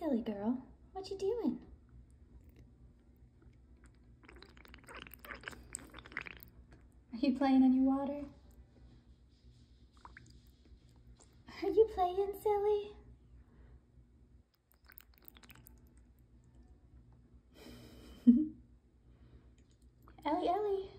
Silly girl, what you doing? Are you playing in your water? Are you playing, silly? Ellie, Ellie.